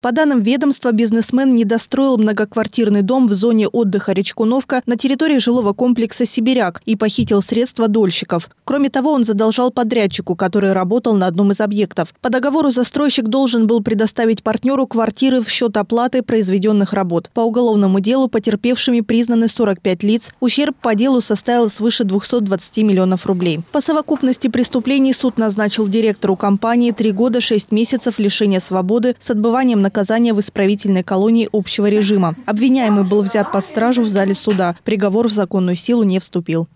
По данным ведомства, бизнесмен не достроил многоквартирный дом в зоне отдыха Речкуновка на территории жилого комплекса «Сибиряк» и похитил средства дольщиков. Кроме того, он задолжал подрядчику, который работал на одном из объектов. По договору застройщик должен был предоставить партнеру квартиры в счет оплаты произведенных работ. По уголовному делу потерпевшими признаны 45 лиц. Ущерб по делу составил свыше 220 миллионов рублей. По совокупности преступлений суд назначил директору компании 3 года 6 месяцев лишения свободы с отбыванием наказания в исправительной колонии общего режима. Обвиняемый был взят под стражу в зале суда. Приговор в законную силу не вступил.